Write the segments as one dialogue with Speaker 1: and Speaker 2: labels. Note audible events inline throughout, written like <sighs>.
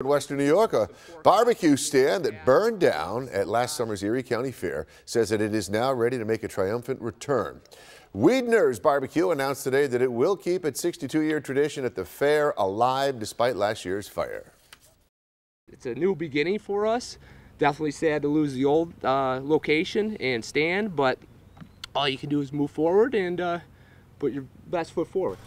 Speaker 1: In Western New York, a barbecue stand that burned down at last summer's Erie County Fair says that it is now ready to make a triumphant return. Wiedner's Barbecue announced today that it will keep its 62-year tradition at the fair alive despite last year's fire.
Speaker 2: It's a new beginning for us. Definitely sad to lose the old uh, location and stand, but all you can do is move forward and uh, put your best foot forward.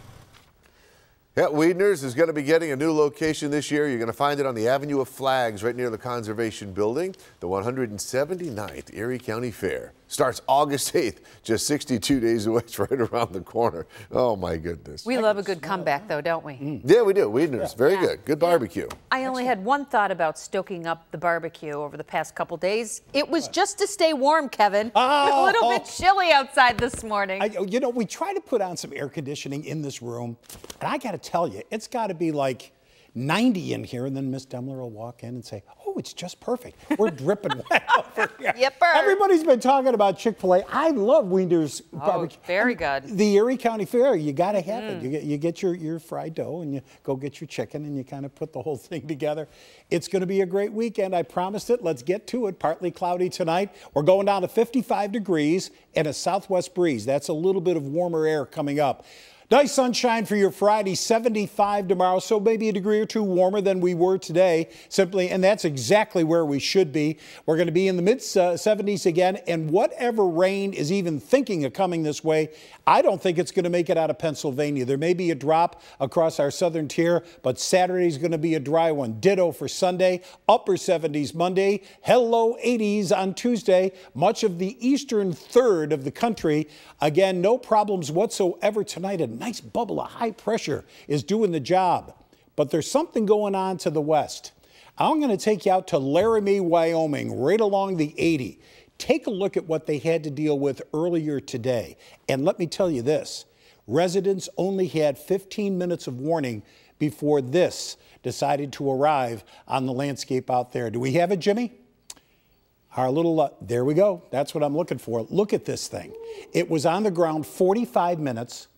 Speaker 1: Yeah, Wiedner's is going to be getting a new location this year. You're going to find it on the Avenue of Flags right near the Conservation Building. The 179th Erie County Fair starts August <laughs> 8th, just 62 days away. <laughs> It's right around the corner. Oh, my goodness.
Speaker 3: We love a good comeback, though, don't we?
Speaker 1: Mm. Yeah, we do. Wiedner's, very
Speaker 3: Yeah.
Speaker 1: good. Good barbecue.
Speaker 3: I only had one thought about stoking up the barbecue over the past couple days. It was just to stay warm, Kevin. <laughs> a little bit chilly outside this morning.
Speaker 4: I, you know, we try to put on some air conditioning in this room, and I got to tell you, it's got to be like 90 in here, and then Miss Demler will walk in and say, "Oh, it's just perfect. We're <laughs> dripping wet over here."
Speaker 3: Yipper.
Speaker 4: Everybody's been talking about Chick Fil A. I love Wiener's
Speaker 3: oh,
Speaker 4: barbecue.
Speaker 3: very good.
Speaker 4: The Erie County Fair, you got to have it. Mm-hmm. You get, you get your, your fried dough and you go get your chicken and you kind of put the whole thing together. It's going to be a great weekend. I promised it. Let's get to it. Partly cloudy tonight. We're going down to 55 degrees and a southwest breeze. That's a little bit of warmer air coming up. Nice sunshine for your Friday, 75 tomorrow, so maybe a degree or two warmer than we were today, simply, and that's exactly where we should be. We're going to be in the mid uh, 70s again, and whatever rain is even thinking of coming this way, I don't think it's going to make it out of Pennsylvania. There may be a drop across our southern tier, but Saturday's going to be a dry one. Ditto for Sunday, upper 70s Monday, hello 80s on Tuesday. Much of the eastern third of the country, again, no problems whatsoever tonight. And nice bubble of high pressure is doing the job. But there's something going on to the west. I'm going to take you out to Laramie, Wyoming, right along the 80. Take a look at what they had to deal with earlier today. And let me tell you this residents only had 15 minutes of warning before this decided to arrive on the landscape out there. Do we have it, Jimmy? Our little, uh, there we go. That's what I'm looking for. Look at this thing. It was on the ground 45 minutes.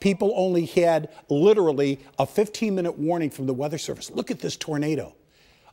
Speaker 4: People only had literally a 15 minute warning from the Weather Service. Look at this tornado.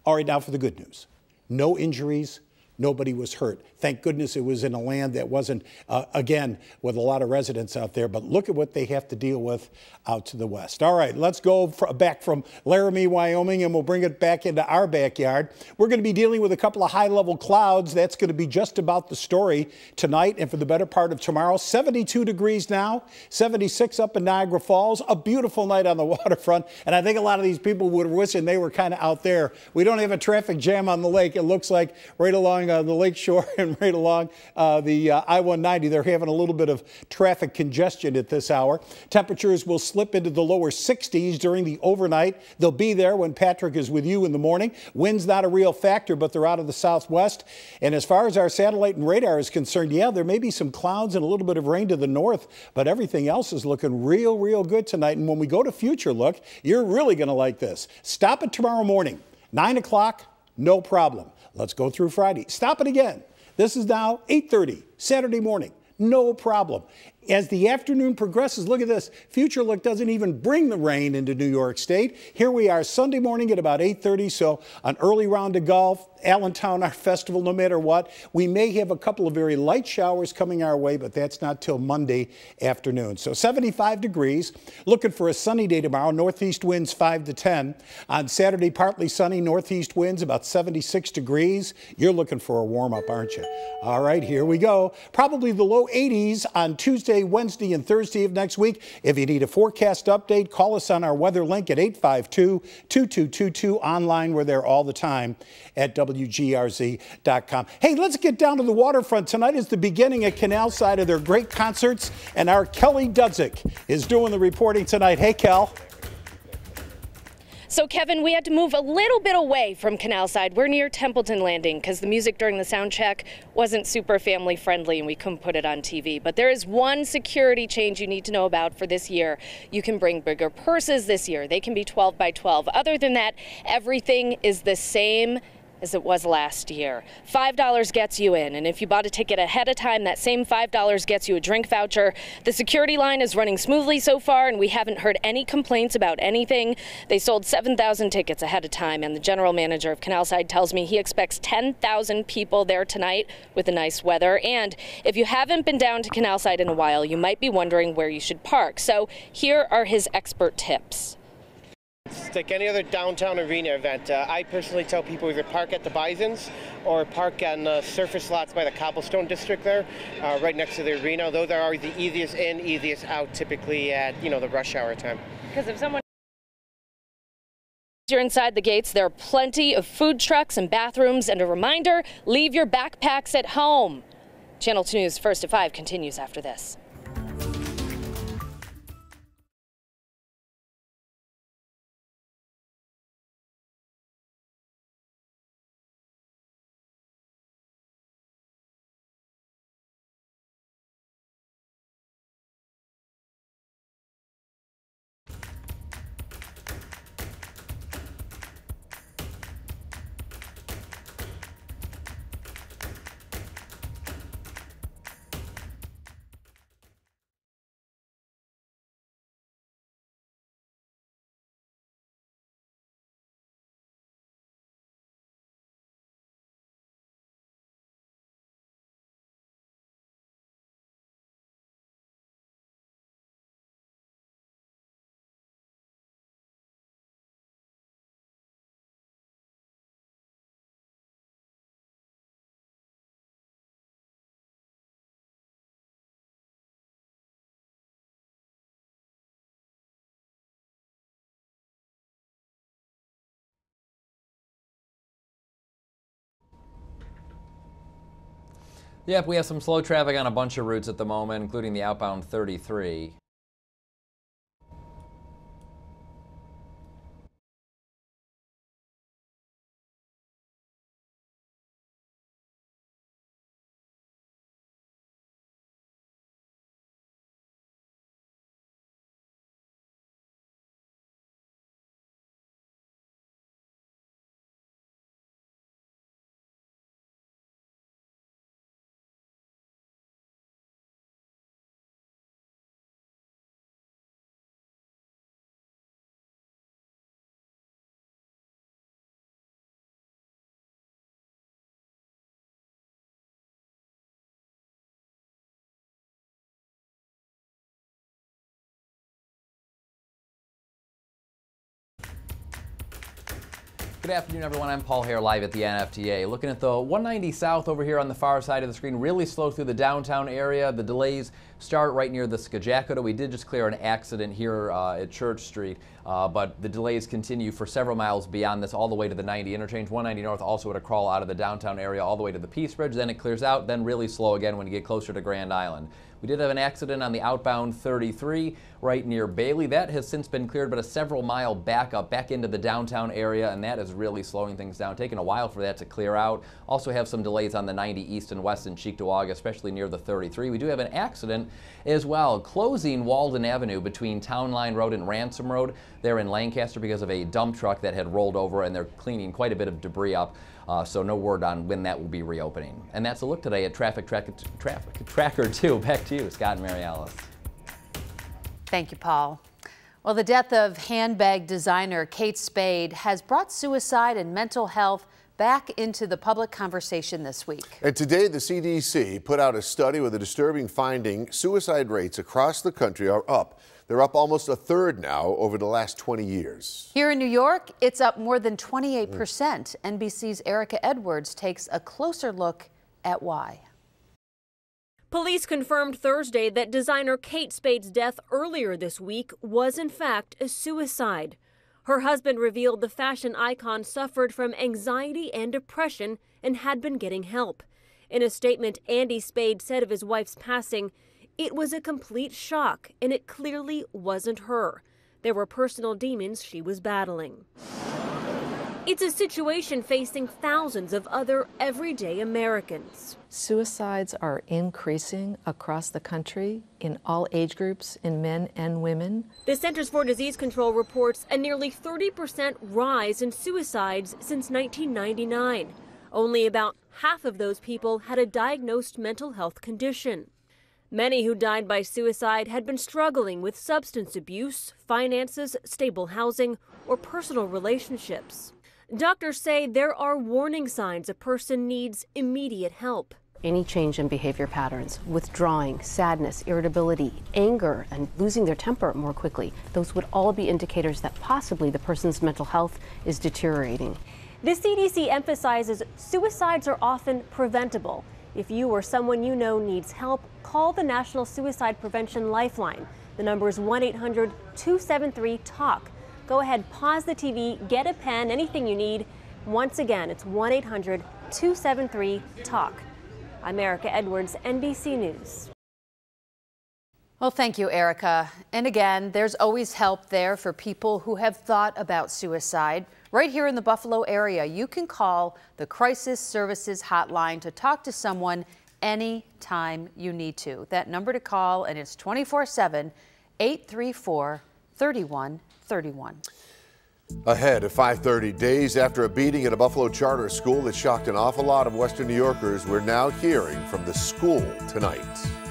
Speaker 4: All right, now for the good news no injuries, Nobody was hurt. Thank goodness it was in a land that wasn't, uh, again, with a lot of residents out there. But look at what they have to deal with out to the west. All right, let's go back from Laramie, Wyoming, and we'll bring it back into our backyard. We're going to be dealing with a couple of high level clouds. That's going to be just about the story tonight and for the better part of tomorrow. 72 degrees now, 76 up in Niagara Falls. A beautiful night on the <laughs> waterfront. And I think a lot of these people would wish they were kind of out there. We don't have a traffic jam on the lake. It looks like right along along uh, the lake shore <laughs> and right along uh, the uh, I-190. They're having a little bit of traffic congestion at this hour. Temperatures will slip into the lower 60s during the overnight. They'll be there when Patrick is with you in the morning. Wind's not a real factor, but they're out of the southwest. And as far as our satellite and radar is concerned, yeah, there may be some clouds and a little bit of rain to the north, but everything else is looking real, real good tonight. And when we go to future look, you're really going to like this. Stop it tomorrow morning, 9 o'clock, no problem. Let's go through Friday. Stop it again. This is now 8:30 Saturday morning. No problem. As the afternoon progresses, look at this. Future Look doesn't even bring the rain into New York State. Here we are Sunday morning at about 8:30, so an early round of golf, Allentown Art Festival, no matter what. We may have a couple of very light showers coming our way, but that's not till Monday afternoon. So 75 degrees. Looking for a sunny day tomorrow. Northeast winds 5 to 10. On Saturday, partly sunny. Northeast winds about 76 degrees. You're looking for a warm up, aren't you? All right, here we go. Probably the low 80s on Tuesday. Wednesday, and Thursday of next week. If you need a forecast update, call us on our weather link at 852 2222 online. We're there all the time at WGRZ.com. Hey, let's get down to the waterfront. Tonight is the beginning at Canal Side of their great concerts, and our Kelly Dudzik is doing the reporting tonight. Hey, Kel.
Speaker 5: So, Kevin, we had to move a little bit away from Canal Side. We're near Templeton Landing because the music during the sound check wasn't super family friendly and we couldn't put it on TV. But there is one security change you need to know about for this year. You can bring bigger purses this year, they can be 12 by 12. Other than that, everything is the same as it was last year. $5 gets you in, and if you bought a ticket ahead of time, that same $5 gets you a drink voucher. The security line is running smoothly so far, and we haven't heard any complaints about anything. They sold 7,000 tickets ahead of time, and the general manager of Canalside tells me he expects 10,000 people there tonight with the nice weather. And if you haven't been down to Canalside in a while, you might be wondering where you should park. So here are his expert tips.
Speaker 6: It's like any other downtown arena event. Uh, I personally tell people either park at the Bisons or park on the surface lots by the Cobblestone District there, uh, right next to the arena. Those are always the easiest in, easiest out, typically at you know the rush hour time.
Speaker 5: Because if someone you're inside the gates, there are plenty of food trucks and bathrooms, and a reminder leave your backpacks at home. Channel 2 News First at 5 continues after this.
Speaker 7: Yep, we have some slow traffic on a bunch of routes at the moment, including the outbound 33. Good afternoon, everyone. I'm Paul Hare, live at the NFTA. Looking at the 190 South over here on the far side of the screen, really slow through the downtown area. The delays start right near the Scajaquada. We did just clear an accident here uh, at Church Street, uh, but the delays continue for several miles beyond this, all the way to the 90 interchange. 190 North also would a crawl out of the downtown area all the way to the Peace Bridge. Then it clears out, then really slow again when you get closer to Grand Island. We did have an accident on the outbound 33 right near Bailey. That has since been cleared, but a several mile backup back into the downtown area, and that is really slowing things down. Taking a while for that to clear out. Also have some delays on the 90 east and west in Cheektowaga, especially near the 33. We do have an accident as well, closing Walden Avenue between Town Line Road and Ransom Road there in Lancaster because of a dump truck that had rolled over, and they're cleaning quite a bit of debris up. Uh, so no word on when that will be reopening. And that's a look today at Traffic, Track, Traffic Tracker 2. <laughs> Back to you, Scott and Mary Alice.
Speaker 3: Thank you, Paul. Well, the death of handbag designer Kate Spade has brought suicide and mental health back into the public conversation this week.
Speaker 1: And today, the CDC put out a study with a disturbing finding. Suicide rates across the country are up. They're up almost a third now over the last 20 years.
Speaker 3: Here in New York, it's up more than 28%. Mm. NBC's Erica Edwards takes a closer look at why.
Speaker 8: Police confirmed Thursday that designer Kate Spade's death earlier this week was in fact a suicide. Her husband revealed the fashion icon suffered from anxiety and depression and had been getting help. In a statement, Andy Spade said of his wife's passing, It was a complete shock, and it clearly wasn't her. There were personal demons she was battling. It's a situation facing thousands of other everyday Americans.
Speaker 9: Suicides are increasing across the country in all age groups, in men and women.
Speaker 8: The Centers for Disease Control reports a nearly 30% rise in suicides since 1999. Only about half of those people had a diagnosed mental health condition. Many who died by suicide had been struggling with substance abuse, finances, stable housing, or personal relationships. Doctors say there are warning signs a person needs immediate help.
Speaker 10: Any change in behavior patterns, withdrawing, sadness, irritability, anger, and losing their temper more quickly, those would all be indicators that possibly the person's mental health is deteriorating.
Speaker 8: The CDC emphasizes suicides are often preventable. If you or someone you know needs help, call the National Suicide Prevention Lifeline. The number is 1 800 273 TALK. Go ahead, pause the TV, get a pen, anything you need. Once again, it's 1 800 273 TALK. I'm Erica Edwards, NBC News.
Speaker 3: Well, thank you, Erica. And again, there's always help there for people who have thought about suicide. Right here in the Buffalo area, you can call the Crisis Services Hotline to talk to someone anytime you need to. That number to call, and it's 24 7 834 3131.
Speaker 1: Ahead at 5:30, days after a beating at a Buffalo charter school that shocked an awful lot of Western New Yorkers, we're now hearing from the school tonight.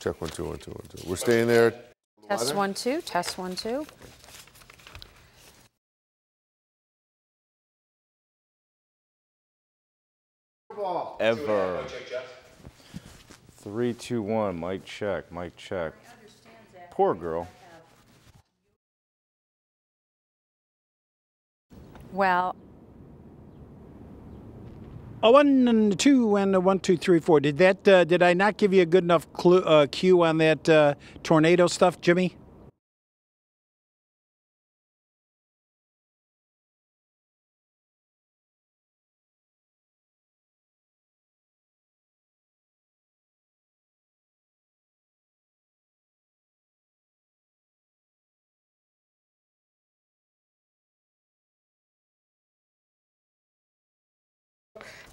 Speaker 1: Check one, two, one, two, one, two. We're staying there.
Speaker 3: Test one, two. Test one, two.
Speaker 11: ever. Three, two, one. Mike check. Mike check. Poor girl.
Speaker 3: Well,
Speaker 4: A one and a two and a one, two, three, four. Did that? Uh, did I not give you a good enough clue, uh, cue on that uh, tornado stuff, Jimmy?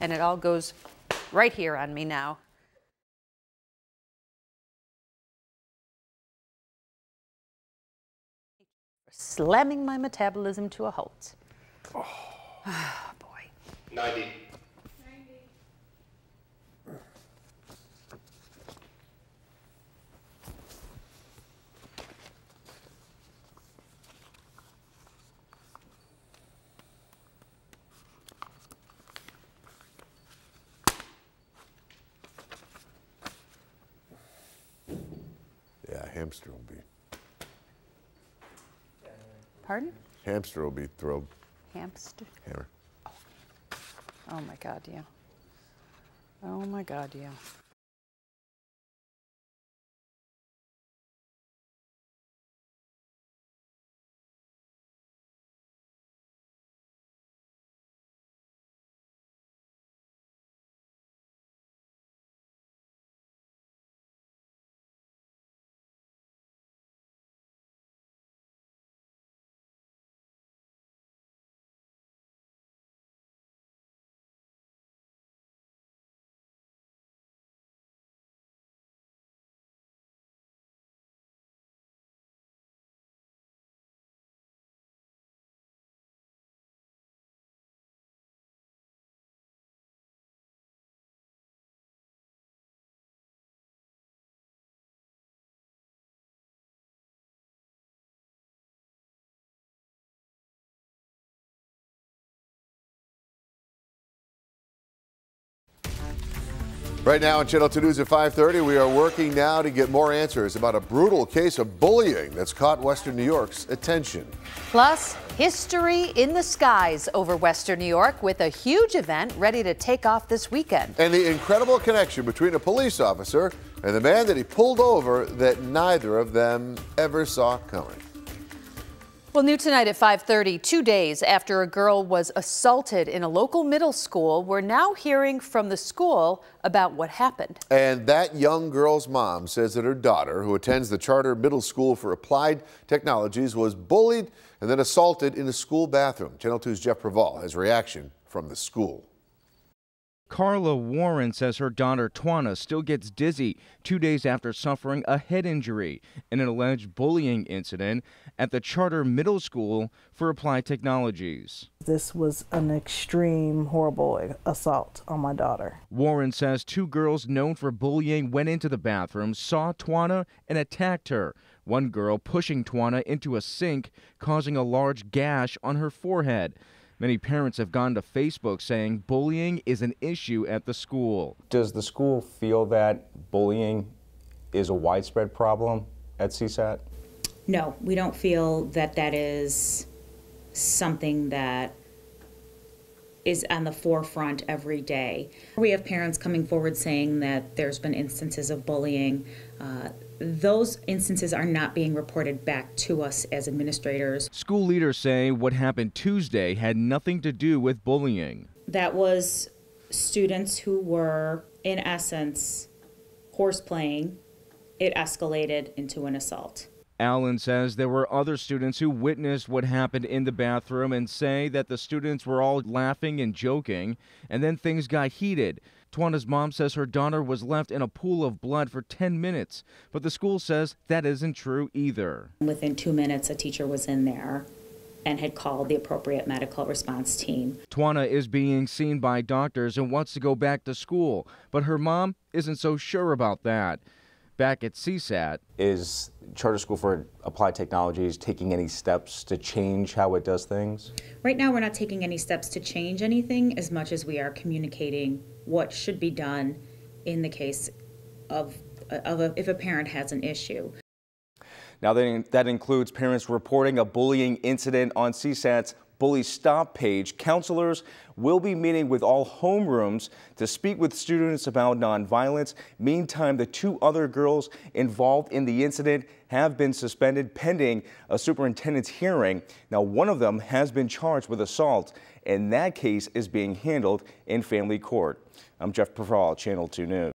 Speaker 3: And it all goes right here on me now. Slamming my metabolism to a halt. Oh, <sighs> ah, boy.
Speaker 6: 90.
Speaker 1: Yeah, hamster will be.
Speaker 3: Pardon?
Speaker 1: Hamster will be thrilled.
Speaker 3: Hamster.
Speaker 1: Hammer.
Speaker 3: Oh my God, yeah. Oh my God, yeah.
Speaker 1: Right now on Channel 2 News at 5:30, we are working now to get more answers about a brutal case of bullying that's caught Western New York's attention.
Speaker 3: Plus, history in the skies over Western New York with a huge event ready to take off this weekend.
Speaker 1: And the incredible connection between a police officer and the man that he pulled over that neither of them ever saw coming.
Speaker 3: Well, new tonight at 5:30, 2 days after a girl was assaulted in a local middle school, we're now hearing from the school about what happened.
Speaker 1: And that young girl's mom says that her daughter, who attends the Charter Middle School for Applied Technologies, was bullied and then assaulted in a school bathroom. Channel 2's Jeff Preval has reaction from the school.
Speaker 12: Carla Warren says her daughter Twana still gets dizzy two days after suffering a head injury in an alleged bullying incident at the Charter Middle School for Applied Technologies.
Speaker 13: This was an extreme, horrible assault on my daughter.
Speaker 12: Warren says two girls known for bullying went into the bathroom, saw Twana, and attacked her. One girl pushing Twana into a sink, causing a large gash on her forehead. Many parents have gone to Facebook saying bullying is an issue at the school.
Speaker 11: Does the school feel that bullying is a widespread problem at CSAT?
Speaker 14: No, we don't feel that that is something that is on the forefront every day. We have parents coming forward saying that there's been instances of bullying. Uh, those instances are not being reported back to us as administrators.
Speaker 12: School leaders say what happened Tuesday had nothing to do with bullying.
Speaker 14: That was students who were, in essence, horseplaying. It escalated into an assault.
Speaker 12: Allen says there were other students who witnessed what happened in the bathroom and say that the students were all laughing and joking, and then things got heated. Twana's mom says her daughter was left in a pool of blood for 10 minutes, but the school says that isn't true either.
Speaker 14: Within two minutes, a teacher was in there and had called the appropriate medical response team.
Speaker 12: Twana is being seen by doctors and wants to go back to school, but her mom isn't so sure about that back at CSAT.
Speaker 11: Is Charter School for Applied Technologies taking any steps to change how it does things?
Speaker 14: Right now, we're not taking any steps to change anything as much as we are communicating what should be done in the case of, of a, if a parent has an issue.
Speaker 11: Now, that includes parents reporting a bullying incident on CSAT's Bully Stop page, counselors will be meeting with all homerooms to speak with students about nonviolence. Meantime, the two other girls involved in the incident have been suspended pending a superintendent's hearing. Now, one of them has been charged with assault, and that case is being handled in family court. I'm Jeff Preval, Channel 2 News.